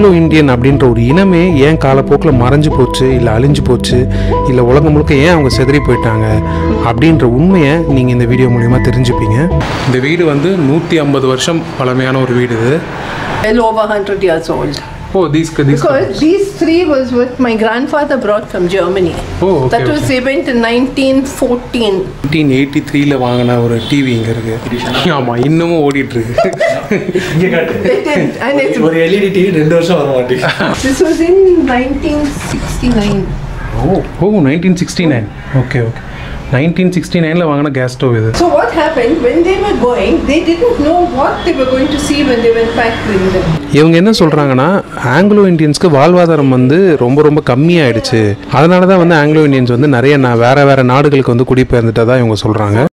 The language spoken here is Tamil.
ஆங்கிலோ இந்தியன் அப்படின்ற ஒரு இனமே ஏன் காலப்போக்கில் மறைஞ்சு போச்சு இல்லை அழிஞ்சு போச்சு இல்லை உலகம் முழுக்க ஏன் அவங்க செதறி போயிட்டாங்க அப்படின்ற உண்மையை நீங்கள் இந்த வீடியோ மூலிமா தெரிஞ்சுப்பீங்க இந்த வீடு வந்து நூற்றி ஐம்பது வருஷம் பழமையான ஒரு வீடு இது well over 100 years old. Oh these these Because these three was what my grandfather brought from Germany. Oh, okay, that was event in 1914. Nineteen eighty த்ரீல வாங்கின ஒரு டிவி இங்கே இருக்கு ஆமாம் இன்னமும் ஓடிட்டு இருக்கு இங்கே காட்டு ஒரு எல்இடி டிவி ரெண்டு வருஷம் வர மாட்டேங்குது this was in 1969. Oh oh nineteen sixty nine okay okay nineteen sixty நைனில் வாங்கின கேஸ் ஸ்டவ் இது happened when they were going? They didn't know what they were going to see when they went back to England. இவங்க என்ன சொல்கிறாங்கன்னா ஆங்கிலோ இந்தியன்ஸ்க்கு வாழ்வாதாரம் வந்து ரொம்ப ரொம்ப கம்மியாயிடுச்சு அதனால தான் வந்து ஆங்கிலோ இந்தியன்ஸ் வந்து நிறைய நான் வேற வேற நாடுகளுக்கு வந்து குடிபெயர்ந்துட்டதா இவங்க சொல்கிறாங்க